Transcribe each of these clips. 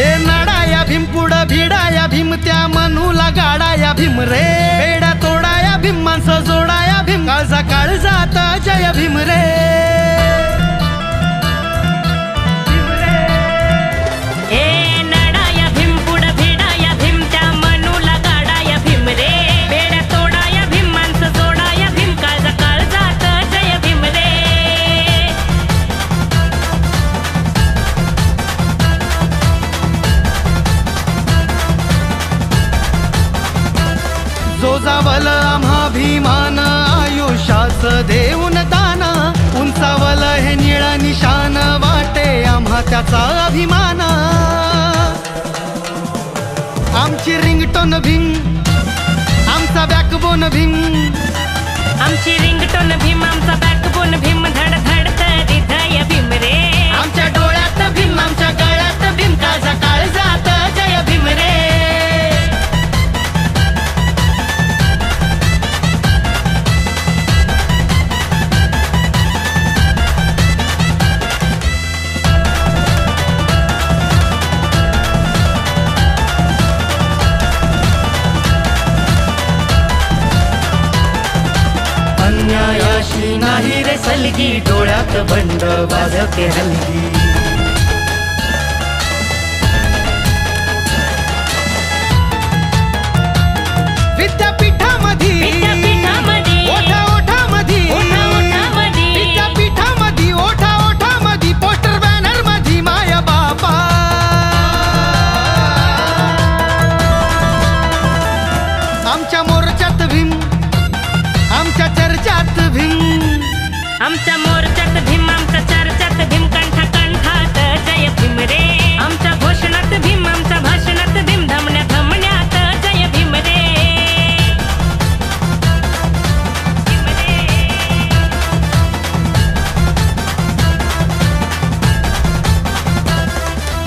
रे नडाया भीम पुढं भिडाया भीम त्या मनूला गाडाया भीम रे. बेडा तोडाया भीम माणसं जोडाया भीम काळजा काळजाता जय भीम रे. जो जावल आम्हा भीमान आयुष्यास देऊन दान. उंचावल हे निळ निशान वाटे आम्हा त्याचा अभिमान. आमची रिंगटोन भिंग आमचा बॅकबोन भीम. आमची रिंगटोन भीम आमचा बॅकबोन भीम धड धड नाही रे सलगी डोळ्यात बंड वाजते हलगी.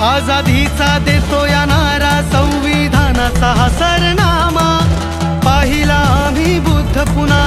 आझादीचा देतो या नारा संविधानाचा हा सरनामा. पाहिला आम्ही बुद्ध पुन्हा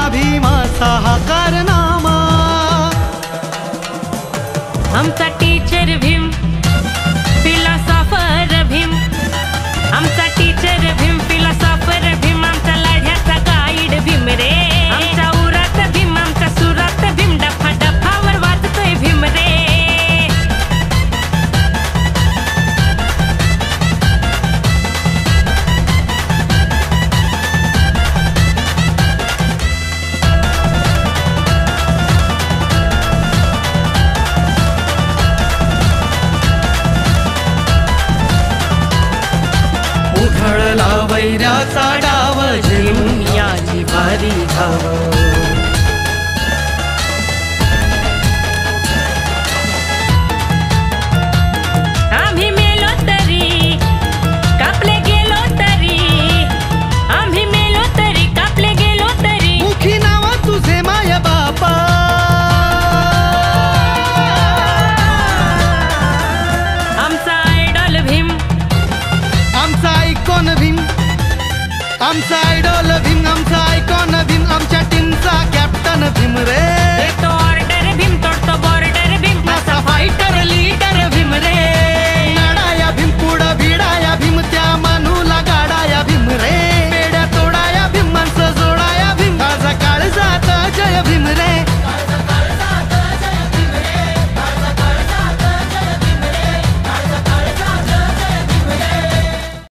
Hello.